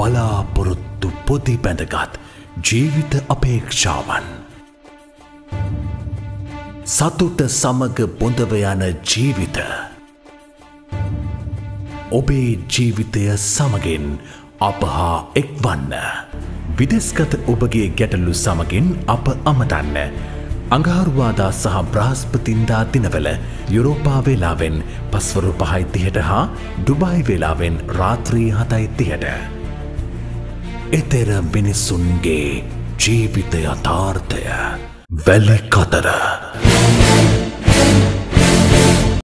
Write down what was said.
බලාපොරොත්තු පොදි බැඳගත් ජීවිත අපේක්ෂාවන්. සතුට සමග බොඳව යන ජීවිත. ඔබේ ජීවිතය සමගින් අප හා එක්වන්න. විදෙස්ගත ඔබගේ ගැටලු සමගින් අප අමතන්න. අඟහරුවාදා සහ බ්‍රහස්පතින්දා දිනවල යුරෝපා වෙලාවෙන් පස්වරු පහයිතිහට හා ඩුබයි වෙලාවෙන් රාත්‍රී හතයිතිහට. එතෙර මිනිස්සුන්ගේ ජීවිත යථාර්ථය වැලි කතර.